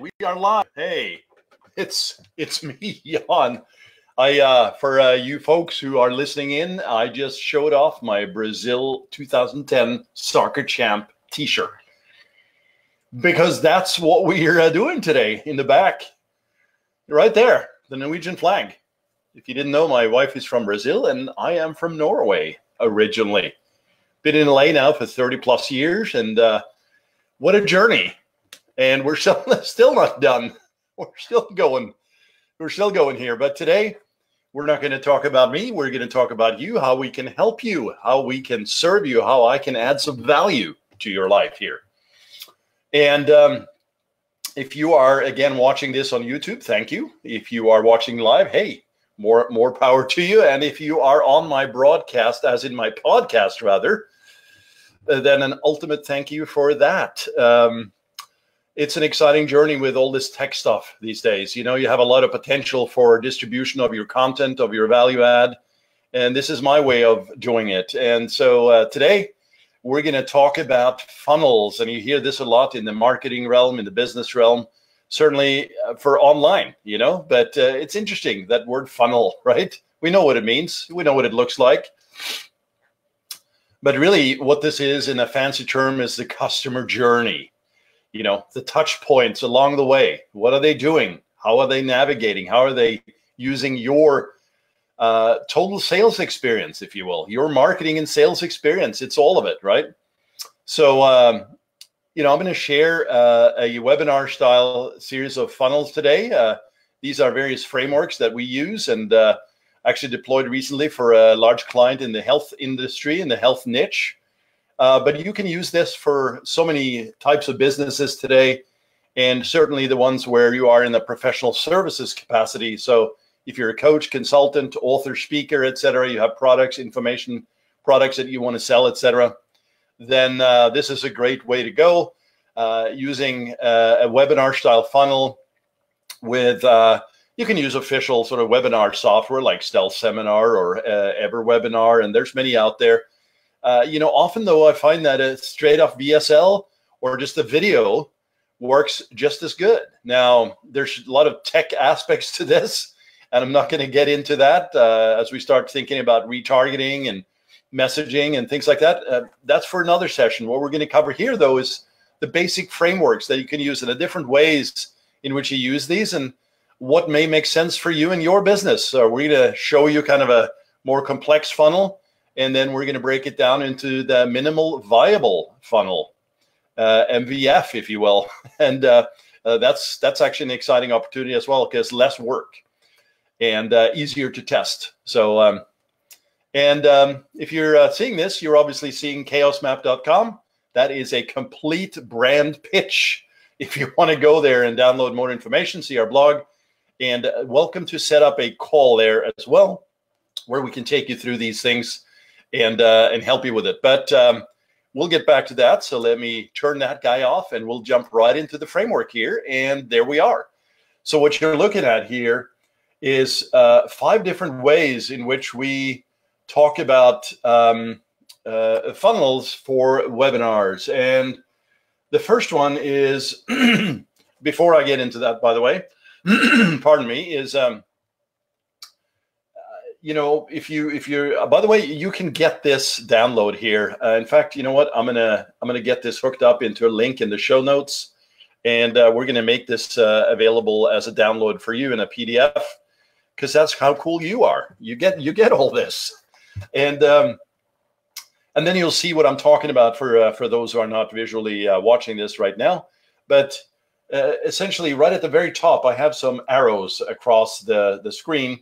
we are live. Hey, it's it's me, Jon. I uh, for uh, you folks who are listening in, I just showed off my Brazil 2010 soccer champ T-shirt because that's what we're uh, doing today in the back, right there, the Norwegian flag. If you didn't know, my wife is from Brazil and I am from Norway originally. Been in LA now for 30 plus years, and uh, what a journey! And we're still not done. We're still going. We're still going here. But today, we're not going to talk about me. We're going to talk about you, how we can help you, how we can serve you, how I can add some value to your life here. And um, if you are again watching this on YouTube, thank you. If you are watching live, hey, more more power to you. And if you are on my broadcast, as in my podcast, rather, uh, then an ultimate thank you for that. Um, it's an exciting journey with all this tech stuff these days. You know, you have a lot of potential for distribution of your content, of your value add, and this is my way of doing it. And so uh, today we're going to talk about funnels, and you hear this a lot in the marketing realm, in the business realm certainly uh, for online, you know, but uh, it's interesting that word funnel, right? We know what it means, we know what it looks like. But really, what this is in a fancy term is the customer journey, you know, the touch points along the way. What are they doing? How are they navigating? How are they using your uh, total sales experience, if you will, your marketing and sales experience? It's all of it, right? So, um, you know, I'm going to share uh, a webinar style series of funnels today. Uh, these are various frameworks that we use and uh, actually deployed recently for a large client in the health industry, in the health niche. Uh, but you can use this for so many types of businesses today, and certainly the ones where you are in the professional services capacity. So if you're a coach, consultant, author, speaker, etc., you have products, information, products that you want to sell, etc then uh, this is a great way to go uh, using uh, a webinar style funnel with uh, you can use official sort of webinar software like Stealth Seminar or uh, EverWebinar, and there's many out there. Uh, you know, often though, I find that a straight off VSL or just a video works just as good. Now, there's a lot of tech aspects to this, and I'm not going to get into that as we start thinking about retargeting and messaging and things like that. Uh, that's for another session. What we're going to cover here, though, is the basic frameworks that you can use and the different ways in which you use these and what may make sense for you and your business. So we're going to show you kind of a more complex funnel, and then we're going to break it down into the minimal viable funnel, uh, MVF, if you will. And uh, uh, that's that's actually an exciting opportunity as well because less work and uh, easier to test. So um, and um, if you're uh, seeing this, you're obviously seeing chaosmap.com. That is a complete brand pitch. If you want to go there and download more information, see our blog. And uh, welcome to set up a call there as well, where we can take you through these things and uh, and help you with it. But um, we'll get back to that. So let me turn that guy off, and we'll jump right into the framework here. And there we are. So what you're looking at here is uh, five different ways in which we talk about um, uh, funnels for webinars. And the first one is, before I get into that, by the way, pardon me, is um, you know if you if you're uh, by the way you can get this download here uh, in fact you know what i'm gonna i'm gonna get this hooked up into a link in the show notes and uh, we're gonna make this uh, available as a download for you in a pdf because that's how cool you are you get you get all this and um, and then you'll see what I'm talking about for uh, for those who are not visually uh, watching this right now. But essentially, right at the very top, I have some arrows across the the screen.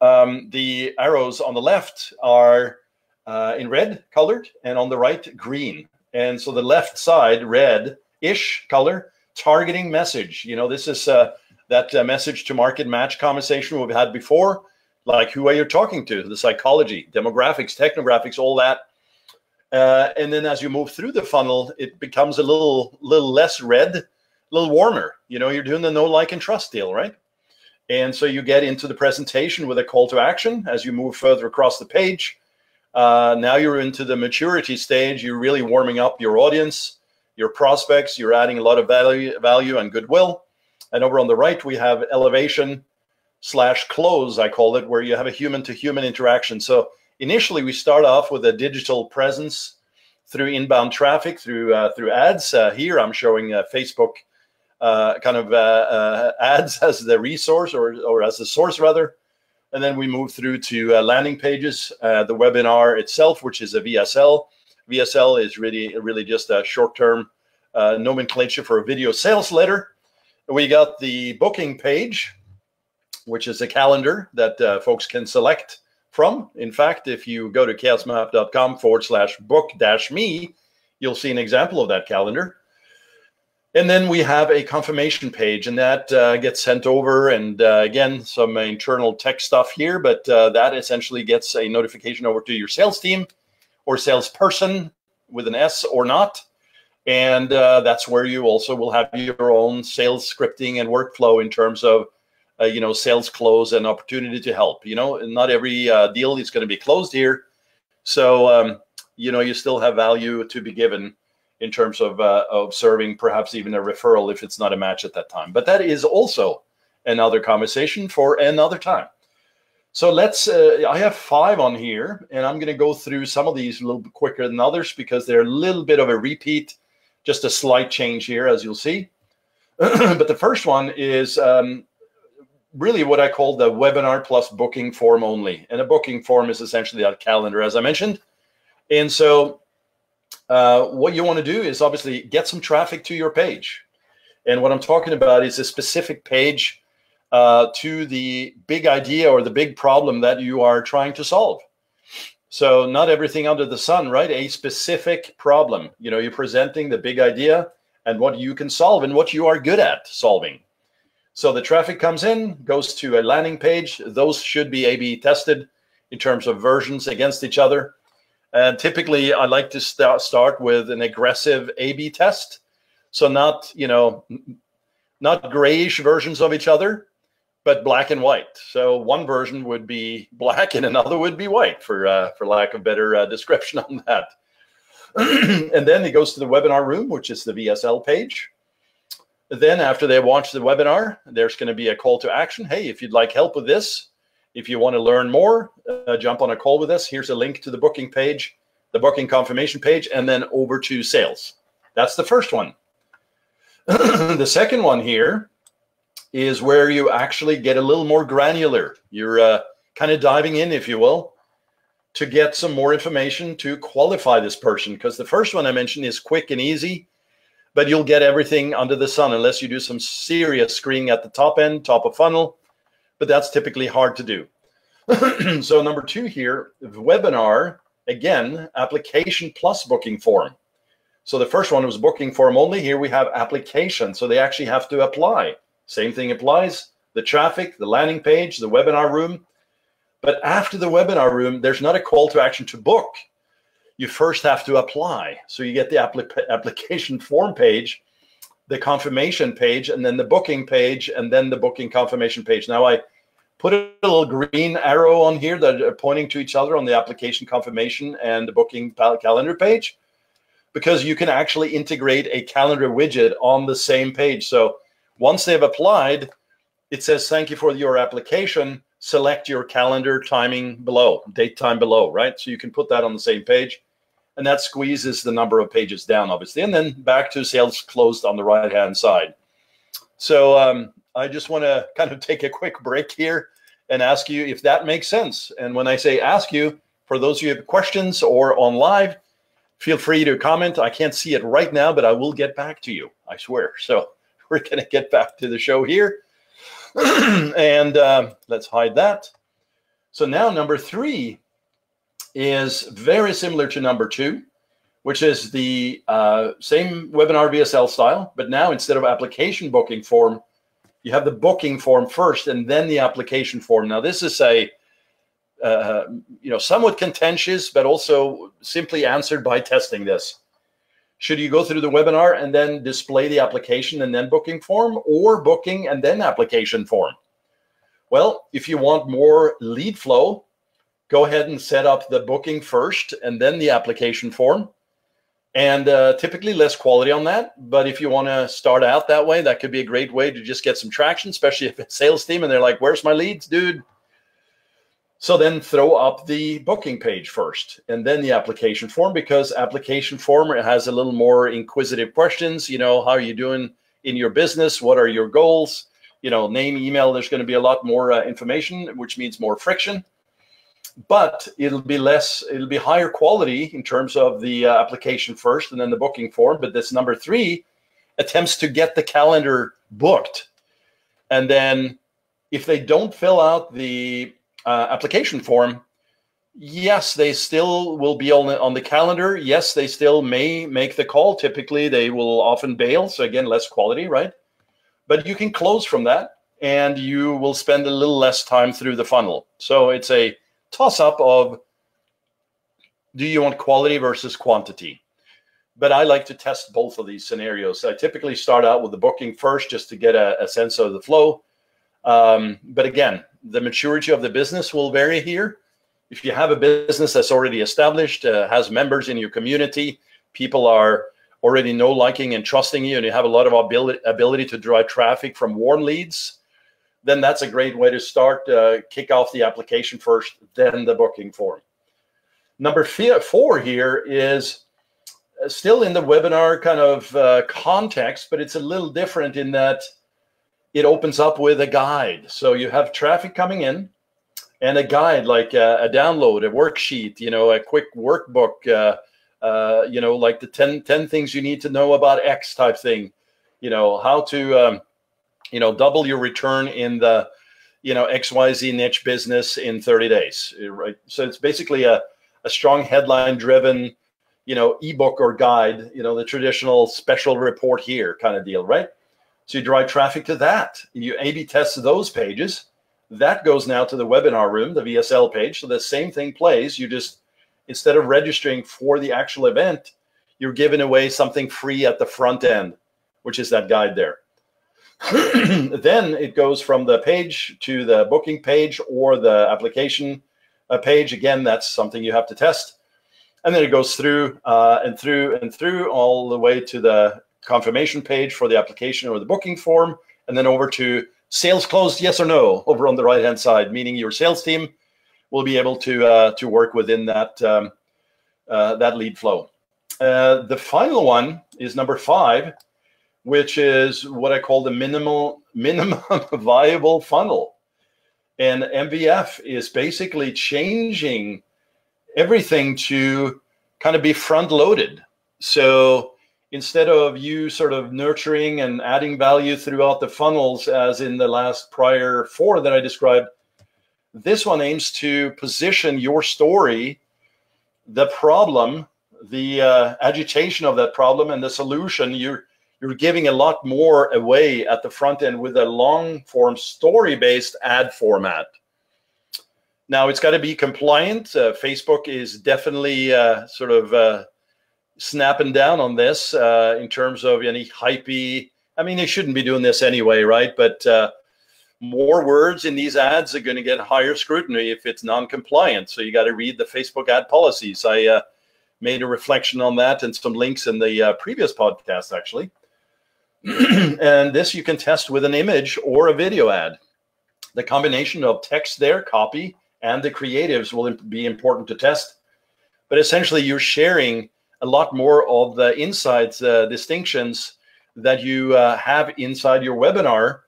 Um, the arrows on the left are uh, in red colored, and on the right green. And so the left side, red-ish color, targeting message. You know, this is uh, that uh, message to market match conversation we've had before like who are you talking to, the psychology, demographics, technographics, all that. Uh, and then as you move through the funnel, it becomes a little little less red, a little warmer. You know, you're doing the no like and trust deal, right? And so you get into the presentation with a call to action as you move further across the page. Uh, now you're into the maturity stage. You're really warming up your audience. your prospects. You're adding a lot of value, value and goodwill. And over on the right, we have elevation slash close, I call it, where you have a human to human interaction. So initially, we start off with a digital presence through inbound traffic, through uh, through ads. Uh, here, I'm showing uh, Facebook uh, kind of uh, uh, ads as the resource or, or as the source, rather. And then we move through to landing pages, the webinar itself, which is a VSL. VSL is really, really just a short term nomenclature for a video sales letter. We got the booking page, which is a calendar that uh, folks can select from. In fact, if you go to chaosmap.com forward slash book dash me, you'll see an example of that calendar. And then we have a confirmation page, and that uh, gets sent over. And uh, again, some internal tech stuff here, but uh, that essentially gets a notification over to your sales team or salesperson with an S or not. And uh, that's where you also will have your own sales scripting and workflow in terms of uh, you know, sales close and opportunity to help. You know, not every uh, deal is going to be closed here, so um, you know you still have value to be given in terms of uh, of serving perhaps even a referral if it's not a match at that time. But that is also another conversation for another time. So let's. Uh, I have five on here, and I'm going to go through some of these a little bit quicker than others because they're a little bit of a repeat, just a slight change here, as you'll see. but the first one is um, really what I call the webinar plus booking form only. And a booking form is essentially a calendar, as I mentioned. And so uh, what you want to do is obviously get some traffic to your page. And what I'm talking about is a specific page uh, to the big idea or the big problem that you are trying to solve. So not everything under the sun, right? A specific problem. You know, you're presenting the big idea and what you can solve and what you are good at solving. So the traffic comes in, goes to a landing page. Those should be A/B tested in terms of versions against each other. And typically, I like to start start with an aggressive A/B test. So not you know, not grayish versions of each other, but black and white. So one version would be black and another would be white, for uh, for lack of better uh, description on that. and then it goes to the webinar room, which is the VSL page. Then after they watch the webinar, there's going to be a call to action. Hey, if you'd like help with this, if you want to learn more, uh, jump on a call with us. Here's a link to the booking page, the booking confirmation page, and then over to sales. That's the first one. the second one here is where you actually get a little more granular. You're uh, kind of diving in, if you will, to get some more information to qualify this person. Because the first one I mentioned is quick and easy but you'll get everything under the sun unless you do some serious screening at the top end, top of funnel. But that's typically hard to do. so number two here, webinar, again, application plus booking form. So the first one was booking form only. Here we have application. So they actually have to apply. Same thing applies. The traffic, the landing page, the webinar room. But after the webinar room, there's not a call to action to book you first have to apply. So you get the applic- application form page, the confirmation page, and then the booking page, and then the booking confirmation page. Now I put a little green arrow on here that are pointing to each other on the application confirmation and the booking calendar page because you can actually integrate a calendar widget on the same page. So once they've applied, it says, thank you for your application. Select your calendar timing below, date time below, right? So you can put that on the same page and that squeezes the number of pages down, obviously. And then back to sales closed on the right hand side. So um, I just want to kind of take a quick break here and ask you if that makes sense. And when I say ask you, for those of you who have questions or on live, feel free to comment. I can't see it right now, but I will get back to you. I swear. So we're going to get back to the show here. and um, let's hide that. So now number three is very similar to number two, which is the uh, same webinar VSL style, but now instead of application booking form, you have the booking form first and then the application form. Now this is a uh, you know somewhat contentious, but also simply answered by testing this. Should you go through the webinar and then display the application and then booking form, or booking and then application form? Well, if you want more lead flow, go ahead and set up the booking first and then the application form. and uh, typically less quality on that. But if you want to start out that way, that could be a great way to just get some traction, especially if it's sales team and they're like, "Where's my leads, dude?" So then throw up the booking page first, and then the application form because application form has a little more inquisitive questions. You know, how are you doing in your business? What are your goals? You know, name, email. There's going to be a lot more uh, information, which means more friction but it'll be less it'll be higher quality in terms of the uh, application first and then the booking form but this number three attempts to get the calendar booked. And then if they don't fill out the uh, application form yes they still will be on the, on the calendar. Yes they still may make the call. Typically they will often bail so again less quality right? But you can close from that and you will spend a little less time through the funnel. So it's a toss up of do you want quality versus quantity? But I like to test both of these scenarios. I typically start out with the booking first just to get a, a sense of the flow. Um, but again, the maturity of the business will vary here. If you have a business that's already established, uh, has members in your community, people are already know, liking, and trusting you, and you have a lot of ability, ability to drive traffic from warm leads, then that's a great way to start. Uh, kick off the application first, then the booking form. Number four here is uh, still in the webinar kind of uh, context, but it's a little different in that it opens up with a guide. So you have traffic coming in and a guide like a, a download, a worksheet, you know, a quick workbook, uh, uh, you know, like the 10, 10 things you need to know about X type thing, you know, how to um, you know, double your return in the, you know, XYZ niche business in 30 days, right? So it's basically a, a strong headline driven, you know, ebook or guide, you know, the traditional special report here kind of deal, right? So you drive traffic to that. You A-B test those pages. That goes now to the webinar room, the VSL page. So the same thing plays. You just, instead of registering for the actual event, you're giving away something free at the front end, which is that guide there. then it goes from the page to the booking page or the application uh, page. Again, that's something you have to test. And then it goes through uh, and through and through all the way to the confirmation page for the application or the booking form, and then over to sales closed, yes or no, over on the right hand side, meaning your sales team will be able to uh, to work within that um, uh, that lead flow. Uh, the final one is number five, which is what I call the minimal minimum viable funnel. And MVF is basically changing everything to kind of be front loaded. So instead of you sort of nurturing and adding value throughout the funnels, as in the last prior four that I described, this one aims to position your story, the problem, the uh, agitation of that problem, and the solution. You're you're giving a lot more away at the front end with a long form story based ad format. Now it's got to be compliant. Uh, Facebook is definitely uh, sort of uh, snapping down on this uh, in terms of any hypey. I mean, they shouldn't be doing this anyway, right? But uh, more words in these ads are going to get higher scrutiny if it's non-compliant. So you got to read the Facebook ad policies. I uh, made a reflection on that and some links in the previous podcast, actually. and this you can test with an image or a video ad. The combination of text there, copy, and the creatives will be important to test. But essentially, you're sharing a lot more of the insights, uh, distinctions that you uh, have inside your webinar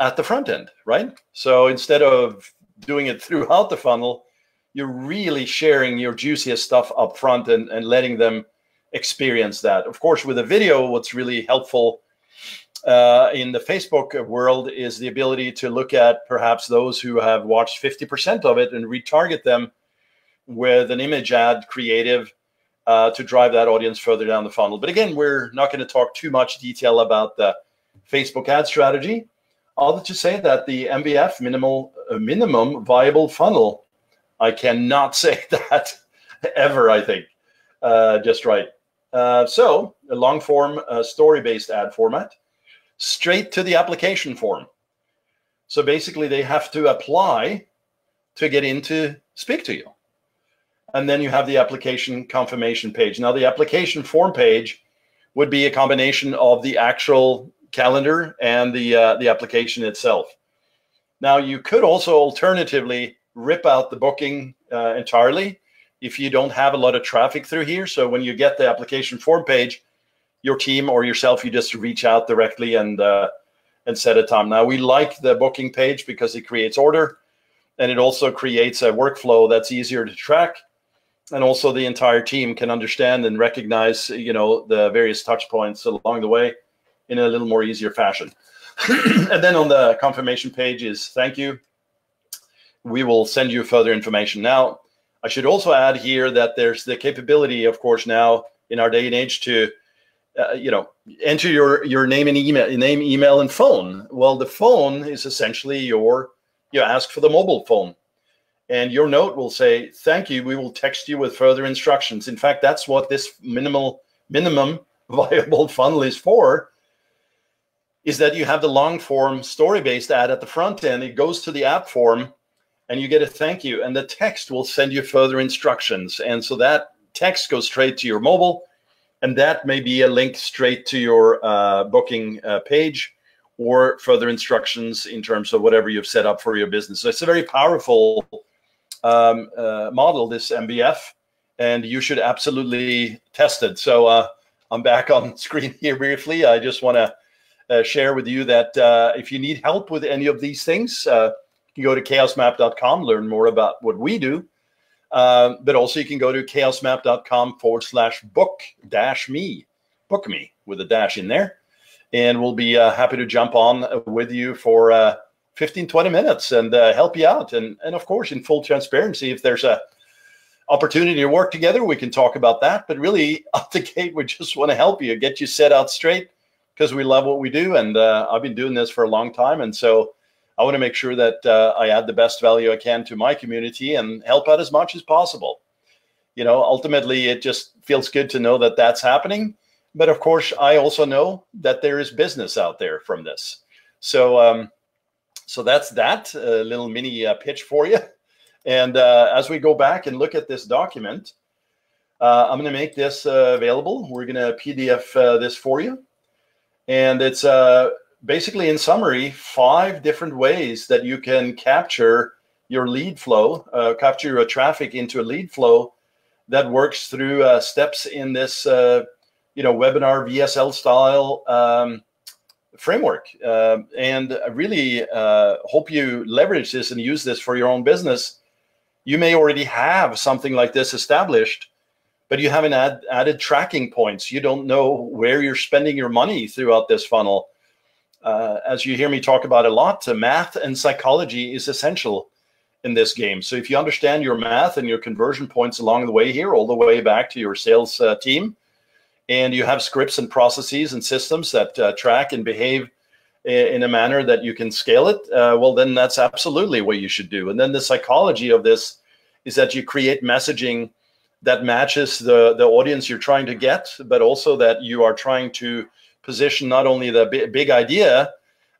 at the front end, right? So instead of doing it throughout the funnel, you're really sharing your juiciest stuff up front and, and letting them experience that. Of course, with a video, what's really helpful uh, in the Facebook world is the ability to look at perhaps those who have watched 50% of it and retarget them with an image ad creative uh, to drive that audience further down the funnel. But again, we're not going to talk too much detail about the Facebook ad strategy. I'll just say that the MVF minimal uh, minimum viable funnel, I cannot say that ever. I think uh, just right. Uh, so a long form uh, story based ad format straight to the application form. So basically, they have to apply to get in to speak to you. and then you have the application confirmation page. Now, the application form page would be a combination of the actual calendar and the uh, the application itself. Now, you could also alternatively rip out the booking uh, entirely if you don't have a lot of traffic through here. So when you get the application form page, your team or yourself, you just reach out directly and uh, and set a time. Now, we like the booking page because it creates order and it also creates a workflow that's easier to track and also the entire team can understand and recognize you know the various touch points along the way in a little more easier fashion and then on the confirmation page is thank you we will send you further information now i should also add here that there's the capability of course now in our day and age to uh, you know enter your your name and email name email and phone well the phone is essentially your you ask for the mobile phone and your note will say, thank you, we will text you with further instructions. In fact, that's what this minimal minimum viable funnel is for, is that you have the long form story-based ad at the front end. It goes to the app form and you get a thank you and the text will send you further instructions. And so that text goes straight to your mobile and that may be a link straight to your uh, booking uh, page or further instructions in terms of whatever you've set up for your business. So it's a very powerful um, uh, model, this MVF, and you should absolutely test it. So uh, I'm back on screen here briefly. I just want to uh, share with you that uh, if you need help with any of these things, you go to chaosmap.com, learn more about what we do. Um, but also you can go to chaosmap.com forward slash book dash me, book me with a dash in there. And we'll be uh, happy to jump on with you for 15, 20 minutes and uh, help you out. And, and of course, in full transparency, if there's a opportunity to work together, we can talk about that. But really, out the gate, we just want to help you, get you set out straight because we love what we do. And uh, I've been doing this for a long time. And so I want to make sure that uh, I add the best value I can to my community and help out as much as possible. You know, ultimately, it just feels good to know that that's happening. But of course, I also know that there is business out there from this. So, um, so that's that little mini uh, pitch for you. And uh, as we go back and look at this document, uh, I'm going to make this uh, available. We're going to PDF this for you. And it's basically, in summary, five different ways that you can capture your lead flow, capture your traffic into a lead flow that works through steps in this, you know, webinar VSL style um, framework. Uh, and I really uh, hope you leverage this and use this for your own business. You may already have something like this established, but you haven't add, added tracking points. You don't know where you're spending your money throughout this funnel. Uh, as you hear me talk about a lot, math and psychology is essential in this game. So if you understand your math and your conversion points along the way here, all the way back to your sales uh, team, and you have scripts and processes and systems that uh, track and behave in a manner that you can scale it, uh, well, then that's absolutely what you should do. And then the psychology of this is that you create messaging that matches the, the audience you're trying to get, but also that you are trying to position not only the big, idea,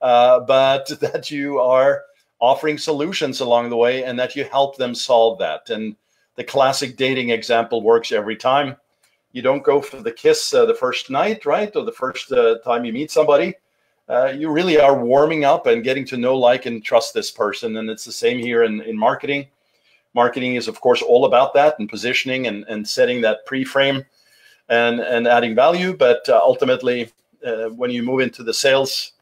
uh, but that you are offering solutions along the way and that you help them solve that. And the classic dating example works every time you don't go for the kiss uh, the first night, right, or the first uh, time you meet somebody. Uh, you really are warming up and getting to know, like, and trust this person. And it's the same here in, in marketing. Marketing is, of course, all about that and positioning and, and setting that pre-frame and, and adding value. But uh, ultimately, when you move into the sales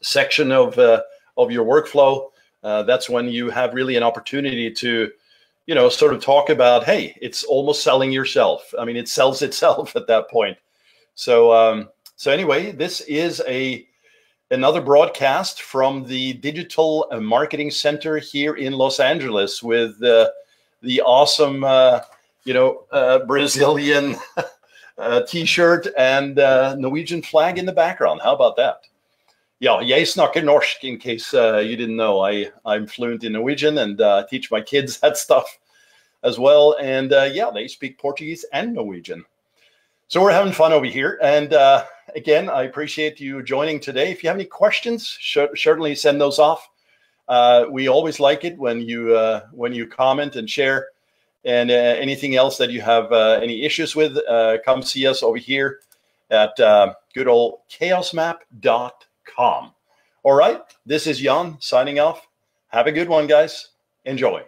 section of, uh, of your workflow, that's when you have really an opportunity to you know, sort of talk about, hey, it's almost selling yourself. I mean, it sells itself at that point. So, um, so anyway, this is a another broadcast from the Digital Marketing Center here in Los Angeles with uh, the awesome, uh, you know, uh, Brazilian T-shirt and uh, Norwegian flag in the background. How about that? Yeah, jeg snakker norsk, in case uh, you didn't know. I, I'm fluent in Norwegian and uh, teach my kids that stuff as well. And uh, yeah, they speak Portuguese and Norwegian. So we're having fun over here. And uh, again, I appreciate you joining today. If you have any questions, certainly send those off. Uh, we always like it when you when you comment and share And uh, anything else that you have uh, any issues with, uh, come see us over here at uh, good old chaosmap.com. All right, this is Jon signing off. Have a good one, guys. Enjoy.